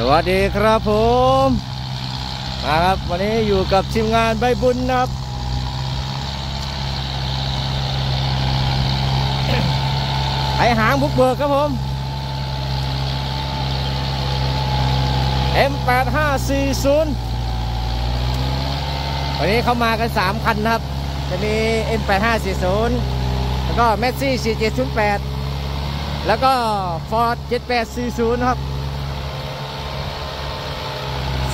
สวัสดีครับผมมาครับวันนี้อยู่กับทีมงานใบบุญนะครับ ไอหางบุกเบิกครับผม M8540 วันนี้เขามากัน 3 คันครับ จะมี M8540 แล้วก็แม s ซี่4708 แล้วก็ Ford 7840 ครับ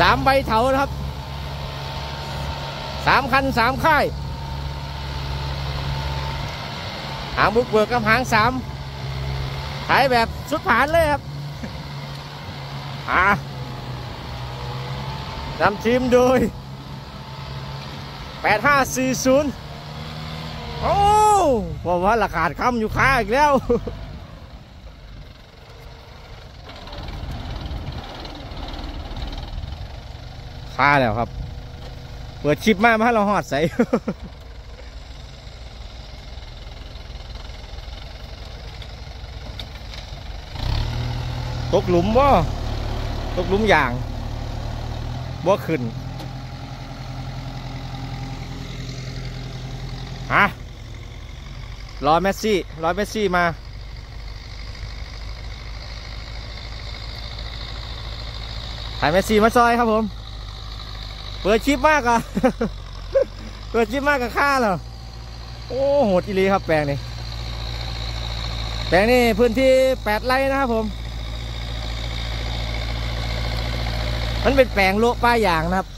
สามใบเถานะครับสามคันสามค่าย หางบุกเบิกกับหางสามขายแบบสุดผานเลยครับอ่านำทีมโดย 8540 โอ้บอกว่าราคาคำอยู่ค้าอีกแล้วาแล้วครับ เปิดชิปมามาให้เราหอดใส่ตกหลุมบ่ตกหลุมอย่างบ่ขึ้นฮะรอเมสซี่รอเมสซี่มาถ่ายเมสซี่มาซอยครับผม เปิดชิปมากอะเปิดชิปมากกับค่าเหรอโอ้โหดอีลีครับแปลงนี้แปลงนี้พื้นที่แปดไร่นะครับผม มันเป็นแปลงโลป้ายางนะครับ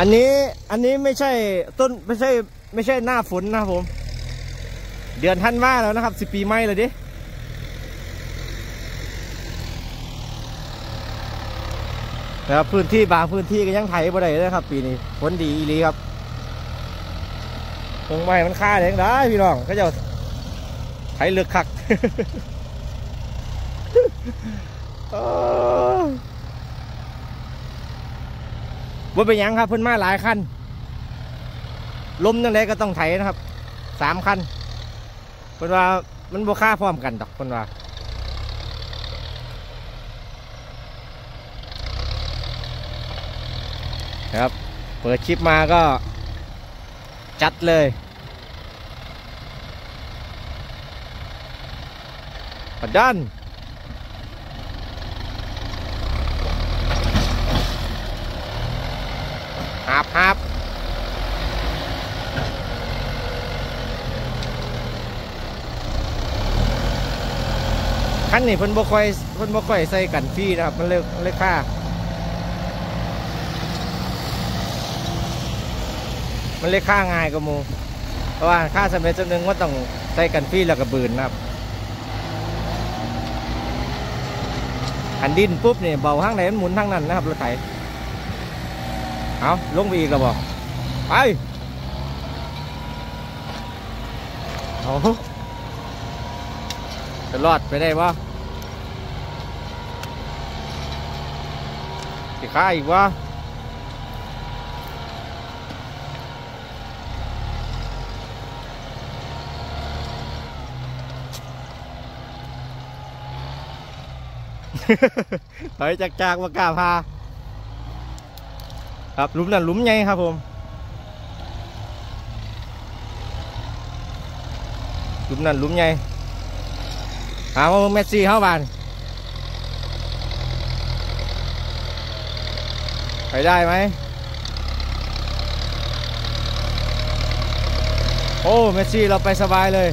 อันนี้อันนี้ไม่ใช่ต้นไม่ใช่ ไม่ใช่หน้าฝนนะครับผม เดือนท่านว่าแล้วนะครับสิปีไม่เลยดินะครับพื้นที่บางพื้นที่ก็ยังไถบ่ได้เลยครับ ปีนี้ฝนดีอีลีครับตรงไม้มันค่าเองได้พี่น้องเขาจะไถเลือกคักว่าเป็นยังครับเพิ่นมาหลายคัน ล้มยังไงก็ต้องไถนะครับสามคันเพิ่นว่ามันบ่ค่าพร้อมกันดอกเพิ่นว่าครับ เปิดชิปมาก็จัดเลยปัดดันหาบหาบ นนี้เพิ่นบ่ค่อยเพิ่นบ่ค่อยใส่กันฟรีนะครับ มันเลยเลยค่ามันเลยค่าง่ายกว่ามูเพราะว่าค่าสำเร็จจำหนึ่งว่าต้องใส่กันฟรีแล้วก็บืนนะครับอันดินปุ๊บเนี่ยเบาข้างไหนมันหมุนทางนั้นนะครับรถไถเอาลงไปอีกแล้วบอกไปเอาจะรอดไปได้ปะ สิข้าอีกวะถอยจากจากๆมากล้าพาครับหลุมนั่นหลุมใหญ่ครับผมหลุมนั่นหลุมใหญ่หาว่าเมสซี่เข้าบ้าน ไปได้ไหม โอ้ เมสซี่เราไปสบายเลย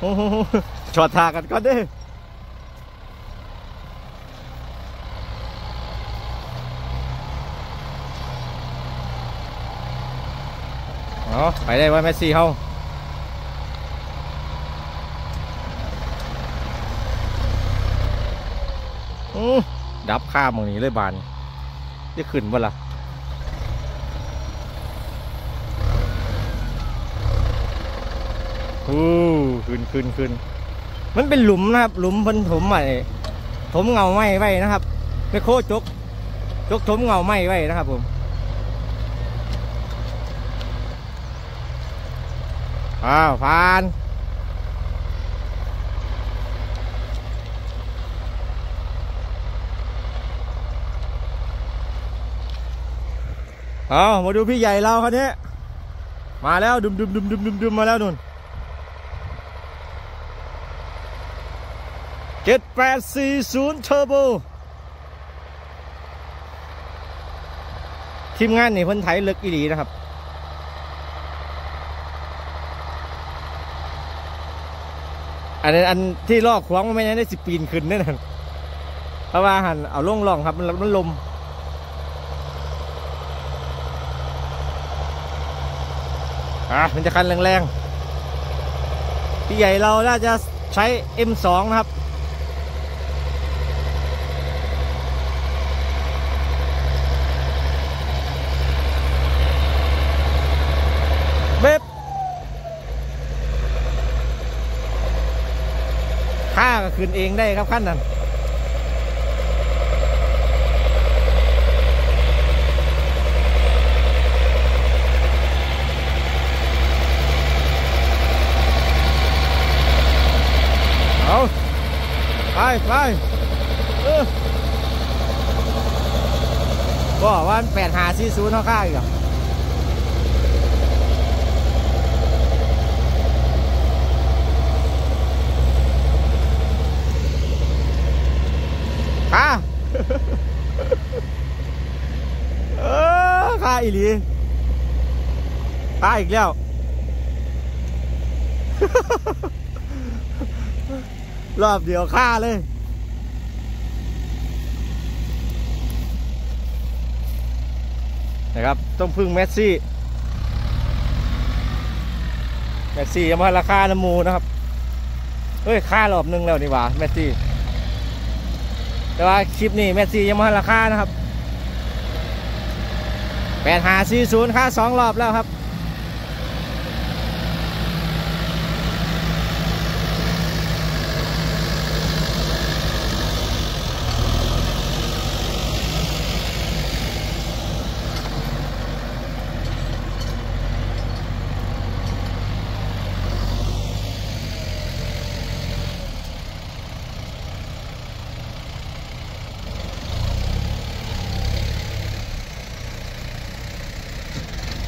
โอ้โหชอดทากันก่อน เด้อ๋อไปได้ว่าเมสซี่เขาอืมดับข้ามตรงนี้เลยบานจะขึ้นบ่ล่ะอู้ขึ้นขึ้นขึ้นมันเป็นหลุมนะครับ หลุมพิ่นถมใหม่ถมเงาไม้ไว้นะครับไม่โคจกจกถมเงาไม้ไว้นะครับผม อ้าวผ่านเอามาดูพี่ใหญ่เราคันนี้มาแล้วดุมดุมดุมดุมดุมดุมมาแล้วนุ่นเจ็ดแปดสี่ศูนย์เทอร์โบทีมงานนี่เพิ่นไถลึกอีดีนะครับ อันนี้นอันที่ลอกขวางมันไม่ได้สิปีนขึ้นนั่นนะเพราะว่าหันเอาล่องล่องครับมันมันลมอะมันจะคันแรงๆพี่ใหญ่เราน่าจะใช้ M2 นะครับ ค่าก็ขึ้นเองได้ครับขั้นนั้นเอาไปไปเออก็วันแปดหาซีซูนย์เท่าค่าอีกเหรอ ค่าเออค่าอีหลีค่าอีกแล้วรอบเดียวฆ่าเลย นะครับ ต้องพึ่งเมสซี่เมสซี่ยังมาราคาน้ำมูนะครับ เฮ้ยค่ารอบหนึงแล้วนี่หว่าเมสซี่ แต่ว่าคลิปนี้เมสซี่ยังมาราคานะครับแปดหาสี่ศูนย์ค่าสองรอบแล้วครับ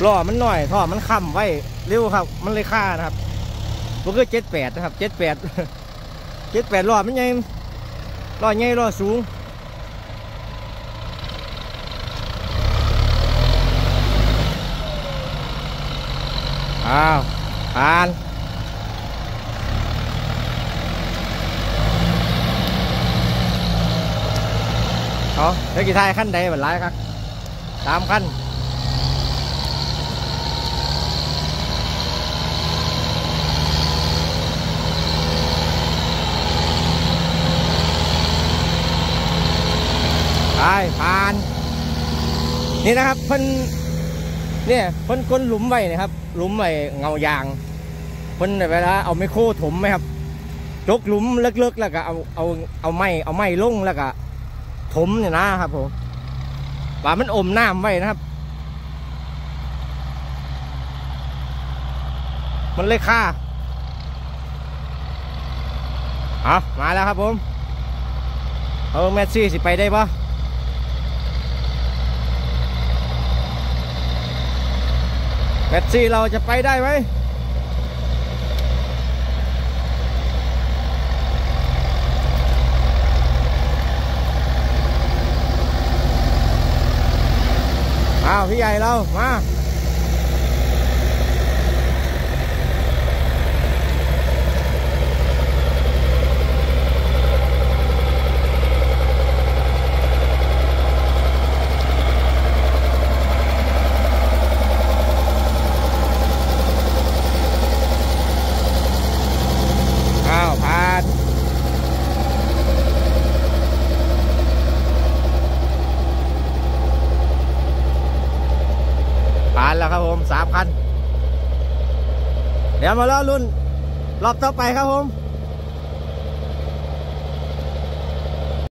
ล้อมันหน่อยท่อมันค้ำไว้เร็วครับ มันเลยค่านะครับมันก็เจ็ดแปดนะครับเจ็ดแปดเจ็ดแปดล้อมันใหญ่ล้อใหญ่ล้อสูงอ้าวผ่านเอาเดี๋ยวกี่ทายขั้นใดบัดไรครับสามขั้น ผ่าน นี่นะครับเพิ่นเนี่ยเพิ่นก้นหลุมไว้นะครับ หลุมไว้เงายางเพิ่นเวลาเอาไมโครถมไหมครับจกหลุมเล็กๆแล้วก็เอาเอาเอาไม้เอาไม้ลงแล้วก็ถมเนี่ยนะครับผมว่ามันอมน้ำไว้นะครับ มันเลยค่าเอามาแล้วครับผม เอาแมสซี่สิไปได้ปะ แบตซี่เราจะไปได้ไหมอ้าวพี่ใหญ่เรา มา้าวพาดผ่านแล้วครับผมสามคัน เดี๋ยวมาล่อรุ่น รอบต่อไปครับผม